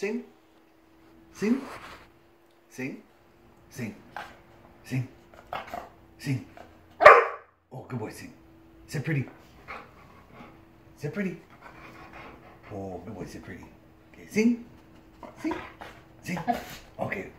Sing. Sing. Sing. Sing. Sing. Sing. Oh, good boy, sing. Sit pretty. Sit pretty. Oh, good boy, sit pretty. Okay, sing. Sing. Sing. Okay.